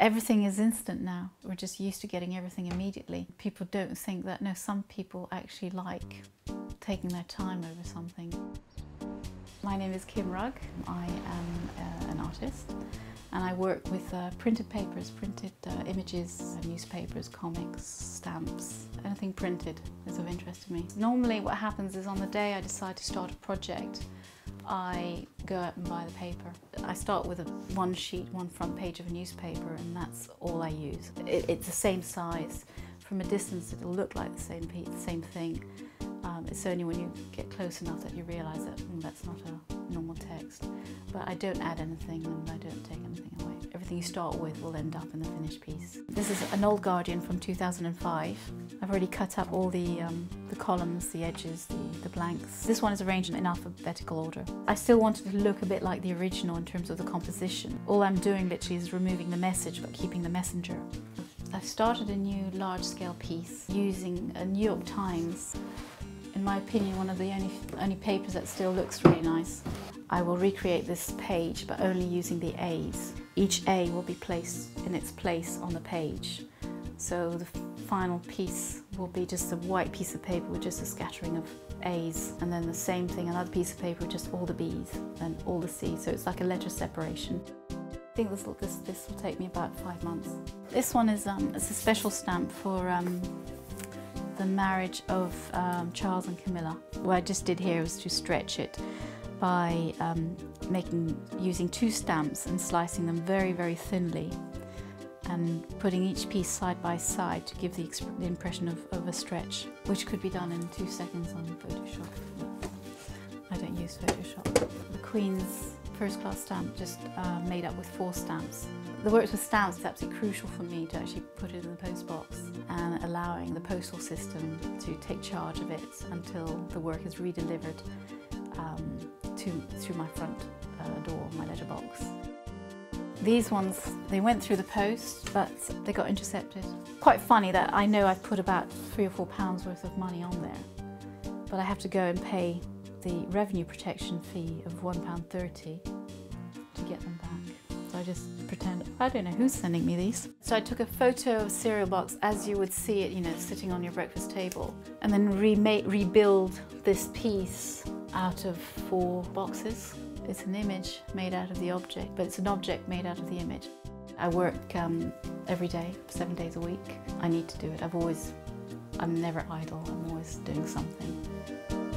Everything is instant now. We're just used to getting everything immediately. People don't think that, no, some people actually like taking their time over something. My name is Kim Rugg. I am uh, an artist and I work with uh, printed papers, printed uh, images, newspapers, comics, stamps, anything printed is of interest to me. Normally what happens is on the day I decide to start a project, I go out and buy the paper. I start with a one sheet, one front page of a newspaper and that's all I use. It, it's the same size. From a distance it'll look like the same piece, the same thing. Um, it's only when you get close enough that you realise that mm, that's not a normal text. But I don't add anything and I don't take anything away. Everything you start with will end up in the finished piece. This is an old Guardian from 2005. I've already cut up all the, um, the columns, the edges, the, the blanks. This one is arranged in alphabetical order. I still wanted to look a bit like the original in terms of the composition. All I'm doing literally is removing the message but keeping the messenger. I've started a new large-scale piece using a New York Times in my opinion, one of the only, only papers that still looks really nice. I will recreate this page, but only using the A's. Each A will be placed in its place on the page. So the final piece will be just a white piece of paper with just a scattering of A's. And then the same thing, another piece of paper with just all the B's and all the C's. So it's like a letter separation. I think this will, this, this will take me about five months. This one is um, it's a special stamp for um, the marriage of um, Charles and Camilla. What I just did here was to stretch it by um, making, using two stamps and slicing them very, very thinly and putting each piece side by side to give the, the impression of, of, a stretch, which could be done in two seconds on Photoshop. I don't use Photoshop. The Queen's first class stamp just uh, made up with four stamps. The works with stamps is absolutely crucial for me to actually put it in the post box and allowing the postal system to take charge of it until the work is redelivered um, to, through my front uh, door, my letterbox. These ones, they went through the post, but they got intercepted. Quite funny that I know I've put about three or four pounds worth of money on there, but I have to go and pay the revenue protection fee of £1.30 to get them back. So I just pretend, I don't know who's sending me these. So I took a photo of a cereal box as you would see it, you know, sitting on your breakfast table, and then remake, rebuild this piece out of four boxes. It's an image made out of the object, but it's an object made out of the image. I work um, every day, seven days a week. I need to do it. I've always, I'm never idle. I'm always doing something.